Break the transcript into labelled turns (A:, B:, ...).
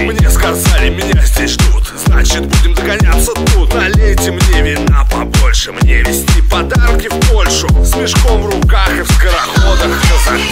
A: Мне сказали, меня здесь ждут. Значит, будем догоняться тут. Налейте мне вина побольше. Мне вести подарки в Польшу. С мешком в руках и в скороходах казаках